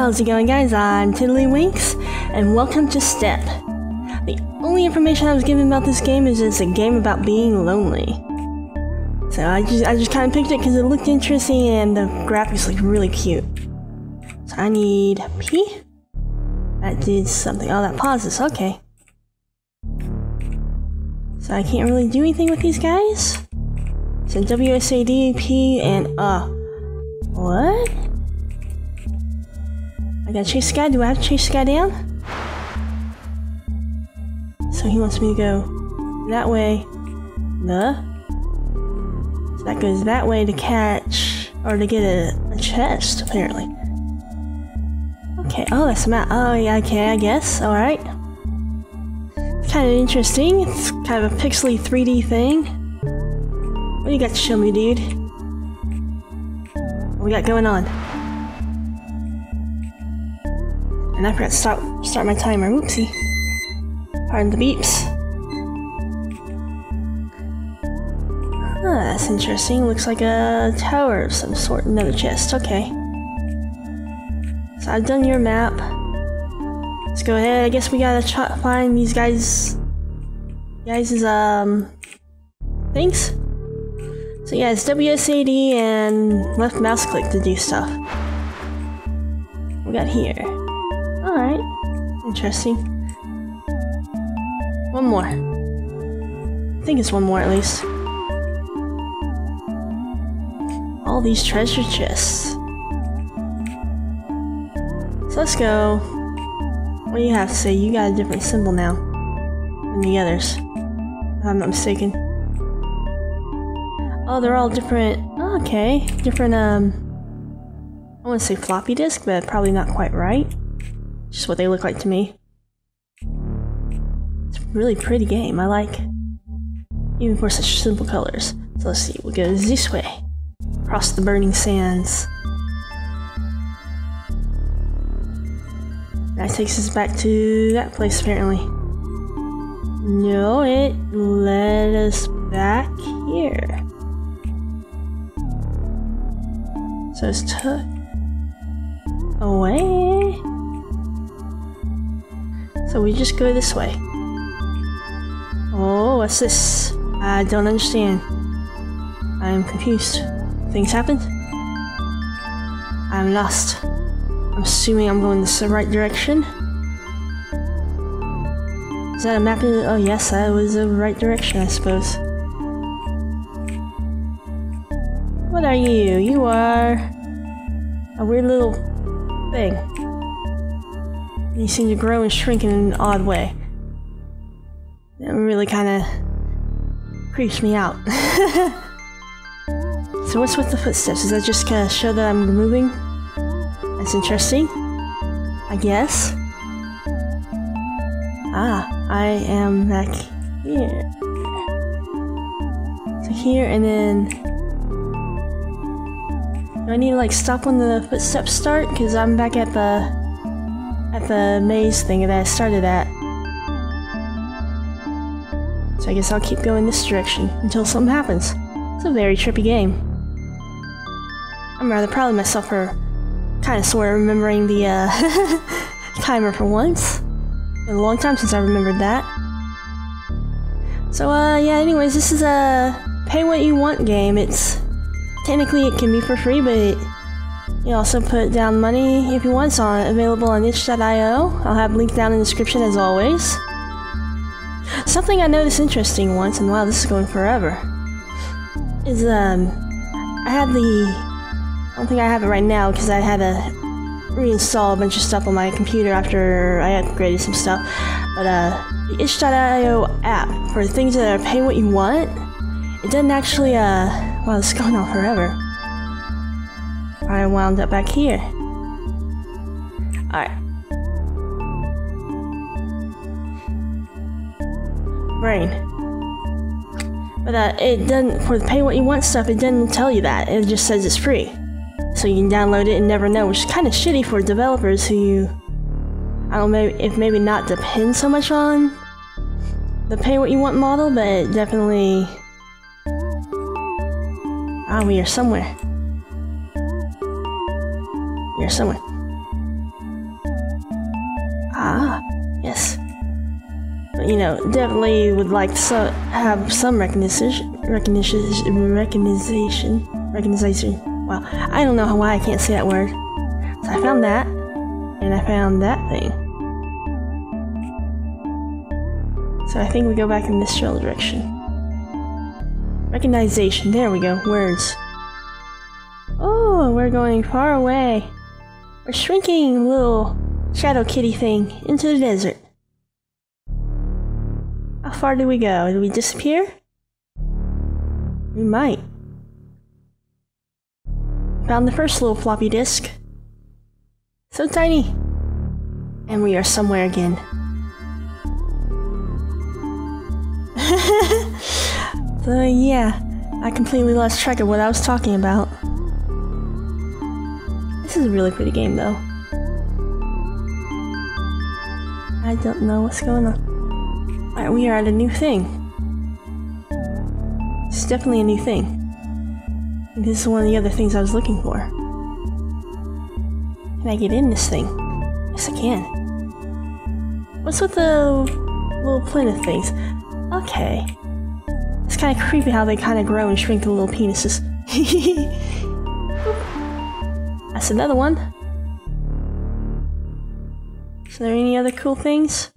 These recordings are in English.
How's it going guys? I'm Tiddliwinks and welcome to Step. The only information I was given about this game is it's a game about being lonely. So I just I just kind of picked it because it looked interesting and the graphics look really cute. So I need P. That did something. Oh, that pauses. Okay. So I can't really do anything with these guys. So WSAD, P, and uh. What? I gotta chase the guy. Do I have to chase the guy down? So he wants me to go that way. The. So that goes that way to catch or to get a, a chest, apparently. Okay, oh, that's a map. Oh, yeah, okay, I guess. Alright. Kind of interesting. It's kind of a pixely 3D thing. What do you got to show me, dude? What we got going on? And I forgot to start, start my timer. Oopsie. Pardon the beeps. Oh, that's interesting. Looks like a tower of some sort. Another chest. Okay. So I've done your map. Let's go ahead. I guess we gotta find these guys. Guys' um things. So yeah, it's WSAD and left mouse click to do stuff. We got here. Interesting. One more. I think it's one more at least. All these treasure chests. So let's go. What do you have to say? You got a different symbol now than the others. If I'm not mistaken. Oh, they're all different. okay. Different, um. I want to say floppy disk, but probably not quite right. Just what they look like to me. It's a really pretty game, I like. Even for such simple colors. So let's see, we'll go this way. Across the burning sands. That takes us back to that place apparently. No, it led us back here. So it's took away. So we just go this way. Oh, what's this? I don't understand. I am confused. Things happened? I'm lost. I'm assuming I'm going the right direction. Is that a map? Oh yes, that was the right direction, I suppose. What are you? You are a weird little thing. You seem to grow and shrink in an odd way. That really kind of creeps me out. so what's with the footsteps? Does that just kind of show that I'm moving? That's interesting. I guess. Ah, I am back here. So here and then... Do I need to like stop when the footsteps start? Because I'm back at the at the maze thing that I started at. So I guess I'll keep going this direction until something happens. It's a very trippy game. I'm rather proud of myself for kind of sort of remembering the uh, timer for once. Been a long time since I remembered that. So uh, yeah, anyways, this is a pay what you want game. It's technically it can be for free, but it, you also put down money if you want. On, available on itch.io. I'll have link down in the description as always. Something I noticed interesting once, and wow, this is going forever, is um, I had the, I don't think I have it right now because I had to reinstall a bunch of stuff on my computer after I upgraded some stuff. But uh, the itch.io app for things that are pay what you want, it doesn't actually uh, wow, this is going on forever. I wound up back here. Alright. Brain. But uh, it doesn't, for the pay what you want stuff, it doesn't tell you that. It just says it's free. So you can download it and never know, which is kind of shitty for developers who, you I don't know, if maybe not depend so much on the pay what you want model, but definitely, ah, we are somewhere. Here, somewhere. Ah, yes. But, you know, definitely would like to have some recognition, recognition, recognition, recognition. Wow, I don't know why I can't say that word. So I found that, and I found that thing. So I think we go back in this general direction. Recognition, there we go, words. Oh, we're going far away. We're shrinking, little shadow kitty thing, into the desert. How far do we go? Do we disappear? We might. Found the first little floppy disk. So tiny. And we are somewhere again. so yeah, I completely lost track of what I was talking about. This is a really pretty game though. I don't know what's going on. Alright, we are at a new thing. It's definitely a new thing. This is one of the other things I was looking for. Can I get in this thing? Yes, I can. What's with the little planet things? Okay. It's kind of creepy how they kind of grow and shrink to little penises. That's another one. Is there any other cool things?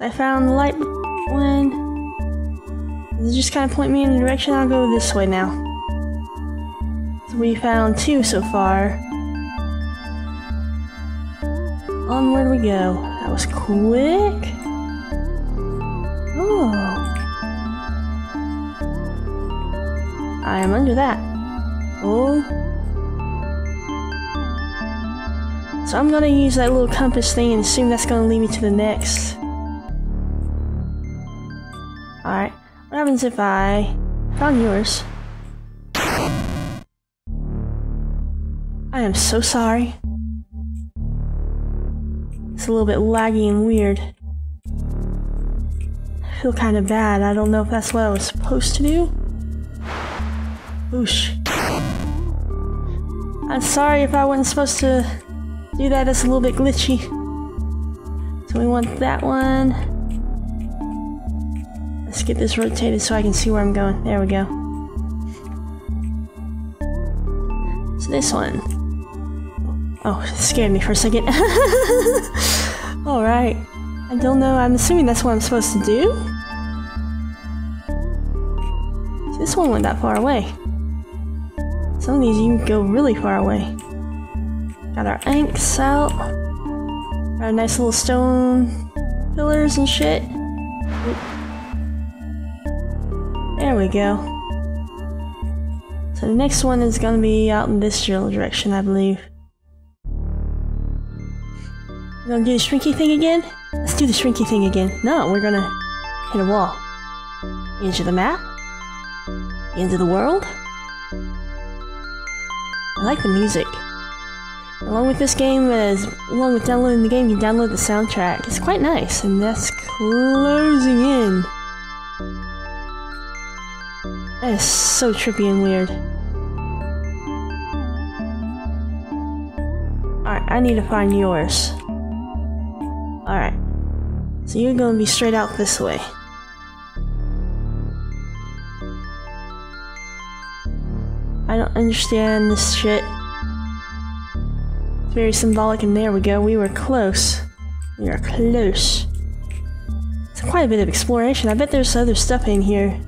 I found the light one. Does it just kind of point me in the direction? I'll go this way now. So we found two so far. Onward we go. That was quick. Oh. I am under that. Oh. So I'm gonna use that little compass thing and assume that's gonna lead me to the next. Alright. What happens if I found yours? I am so sorry. It's a little bit laggy and weird. I feel kind of bad. I don't know if that's what I was supposed to do. Oosh. I'm sorry if I wasn't supposed to do that. It's a little bit glitchy. So we want that one. Let's get this rotated so I can see where I'm going. There we go. So this one. Oh, scared me for a second. Alright. I don't know. I'm assuming that's what I'm supposed to do. This one went that far away. Some of these you can go really far away. Got our ankhs out. Got Our nice little stone pillars and shit. There we go. So the next one is gonna be out in this general direction, I believe. We're gonna do the shrinky thing again? Let's do the shrinky thing again. No, we're gonna hit a wall. Of the map? The end of the world? I like the music. Along with this game, as along with downloading the game, you download the soundtrack. It's quite nice, and that's closing in. That is so trippy and weird. Alright, I need to find yours. Alright. So you're gonna be straight out this way. Understand this shit. It's very symbolic, and there we go. We were close. We are close. It's quite a bit of exploration. I bet there's other stuff in here.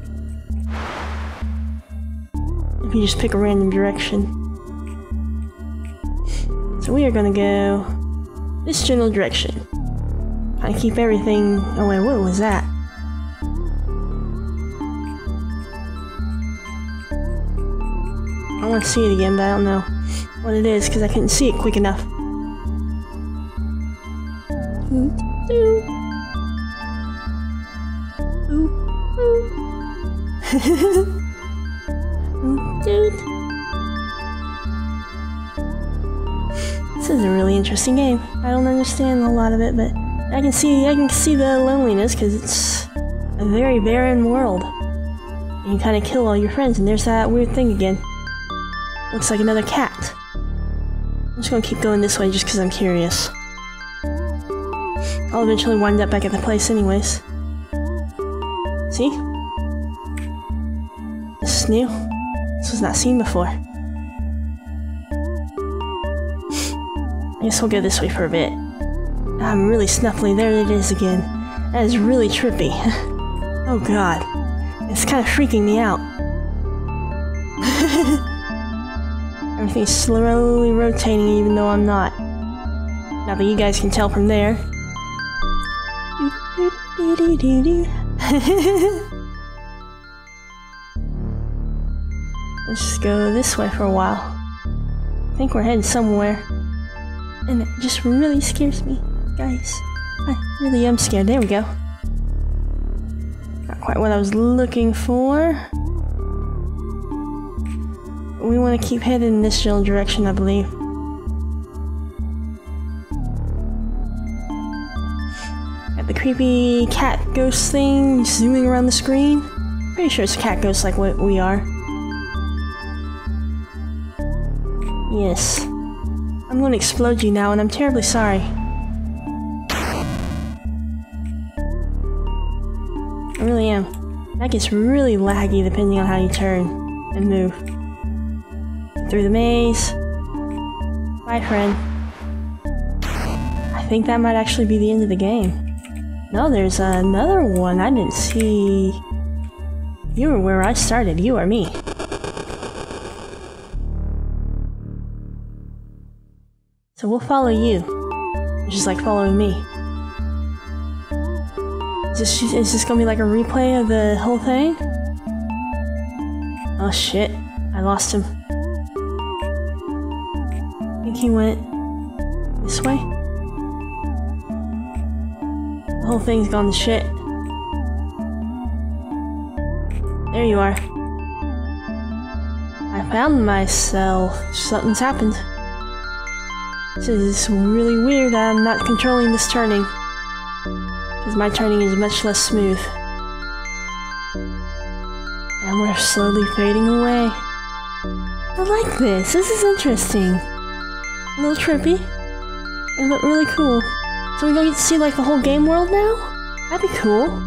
If you just pick a random direction. So we are gonna go this general direction. I keep everything. Oh wait, what was that? Want to see it again, but I don't know what it is because I couldn't see it quick enough. this is a really interesting game. I don't understand a lot of it, but I can see I can see the loneliness because it's a very barren world. And you kind of kill all your friends, and there's that weird thing again. Looks like another cat. I'm just gonna keep going this way just because I'm curious. I'll eventually wind up back at the place anyways. See? This is new. This was not seen before. I guess we'll go this way for a bit. I'm really snuffly. There it is again. That is really trippy. oh god. It's kind of freaking me out. Everything's slowly rotating even though I'm not. Not that you guys can tell from there. Let's just go this way for a while. I think we're heading somewhere. And it just really scares me, guys. I really am scared. There we go. Not quite what I was looking for. We want to keep heading in this general direction, I believe. Got the creepy cat ghost thing zooming around the screen. Pretty sure it's a cat ghost like what we are. Yes. I'm going to explode you now, and I'm terribly sorry. I really am. That gets really laggy depending on how you turn and move. Through the maze. Bye, friend. I think that might actually be the end of the game. No, there's another one I didn't see. You were where I started, you are me. So we'll follow you. Just like following me. Is this, is this gonna be like a replay of the whole thing? Oh shit, I lost him. He went this way? The whole thing's gone to shit. There you are. I found myself. Something's happened. This is really weird. I'm not controlling this turning. Because my turning is much less smooth. And we're slowly fading away. I like this. This is interesting. A little trippy. And but really cool. So we gonna see like the whole game world now? That'd be cool.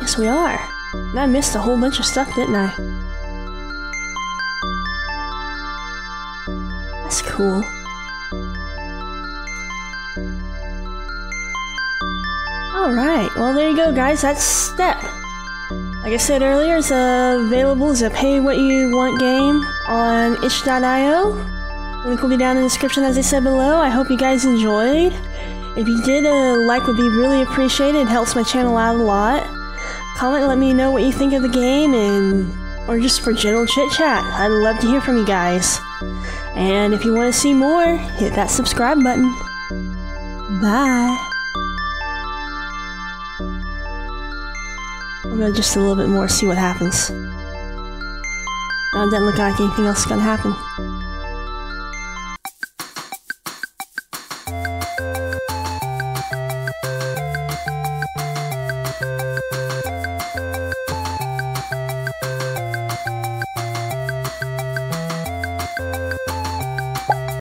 Yes, we are. And I missed a whole bunch of stuff, didn't I? That's cool. Alright, well there you go guys, that's Step. Like I said earlier, it's available as a pay what you want game on itch.io. Link will be down in the description as I said below. I hope you guys enjoyed. If you did, a like would be really appreciated. It helps my channel out a lot. Comment, let me know what you think of the game and or just for general chit chat. I'd love to hear from you guys. And if you want to see more, hit that subscribe button. Bye. Just a little bit more, see what happens. Oh, it doesn't look like anything else is gonna happen.